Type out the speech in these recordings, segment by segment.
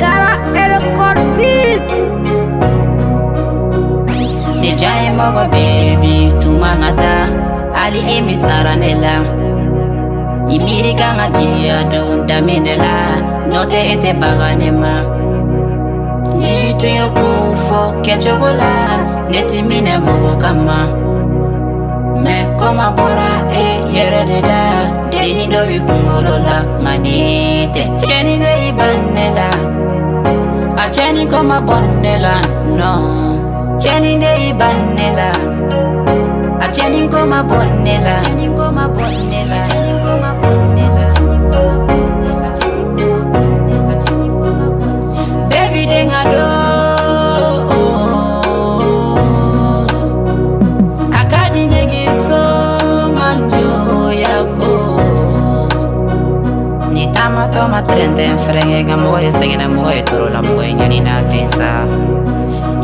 Cara, era corpic. Nija e mogo baby, tu mangata. Ali e mi saranela. Imiri ganga jia don daminela. Note ete baganema. Ni tu yo kufo ke chokola. Neti mine mogo kama. Mɛ kɔma bɔra e yɛrɛ de da. Deni dɔ bi kungolo la nka ni tɛ ne i ban ne la. A cɛni kɔma bɔ ne la ne i ban ne la. A cɛni kɔma bɔ ne la. Cɛni kɔma bɔ ne la. Cɛni kɔma bɔ ne la. Cɛni kɔma bɔ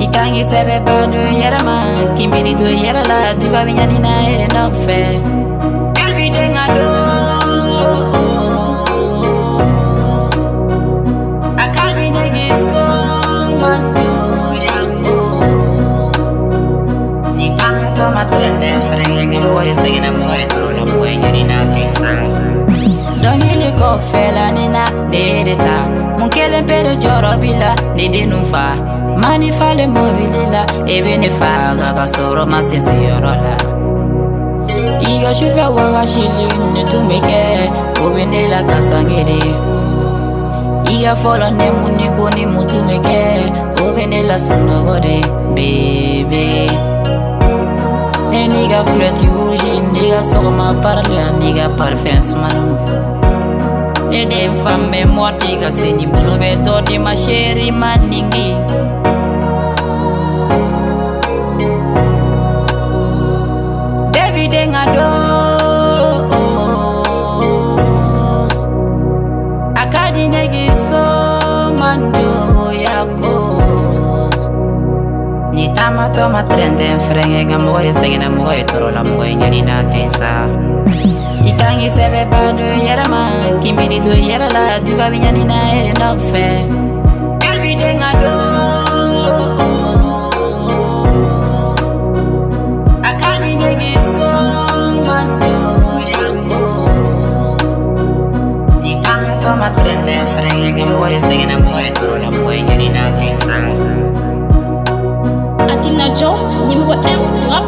i kan k'i sɛbɛ ba do i yɛrɛ ma k'i miiri to i yɛrɛ la tifa nɔfɛ baby de ŋa do a ka di ne k'i so man joya ko ni taamatɔ ma tɛrɛntɛ n fɛrɛnkɛ nka mɔgɔ ye sɛgɛnɛ mɔgɔ ye tɔɔrɔ la mɔgɔ ye ɲanina ten sa dɔnkili kɔfɛ la ni na beta. Mun kelen pe de jɔrɔ b'i la ne denw fa. Mani falen mɔbili la e i be ne fa. Nka ka sɔrɔ ma sinsin yɔrɔ la. I ka sufɛ wagasili ne tun be kɛ o be ne la ka sange de i ka fɔlɔ ne mun ni ko ni mun tun be kɛ o be ne la sunɔgɔ de bebe. N'i ka kulɛti rouge n'i ka sɔgɔma parle n'i ka parfɛn sumalen eɗen famɓe morɗiga seni ɓuruɓe todi ma sheri manningi debiɗen a dos. Akadinegi somanjo yakos ni tamatoma trenden frengega mogoye segena mogoye torola mogoye mɔgɔ ye tɔɔrɔ la mɔgɔ ye ɲanina ten sa i sɛbɛ do. Yɛrɛ ma k'i miiri to yɛrɛ la tifa bɛ ɲanina yɛrɛ nɔfɛ baby den ŋa dos a ka so man kos ni taamatɔ ma tɛrɛntɛ n fɛrɛnkɛ nka mɔgɔ ye sɛgɛnɛ mɔgɔ ye tɔɔrɔ la mɔgɔ ɲanina ten Atina 1 rap.